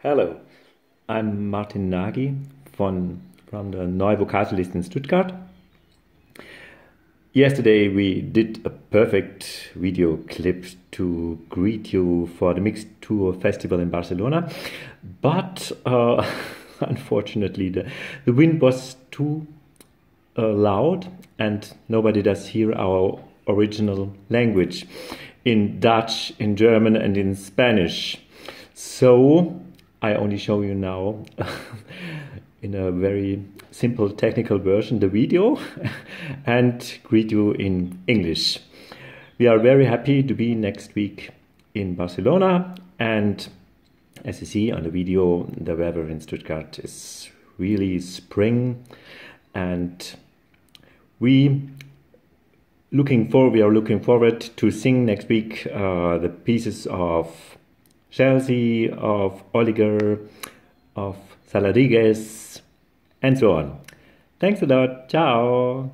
Hello, I'm Martin Nagy von, from the Neue in Stuttgart. Yesterday we did a perfect video clip to greet you for the Mixed Tour Festival in Barcelona, but uh, unfortunately the, the wind was too uh, loud and nobody does hear our original language in Dutch, in German, and in Spanish. So I only show you now in a very simple technical version the video and greet you in English. We are very happy to be next week in Barcelona and as you see on the video the weather in Stuttgart is really spring and we looking for we are looking forward to sing next week uh, the pieces of Chelsea, of Oliger, of Saladriguez, and so on. Thanks a lot. Ciao.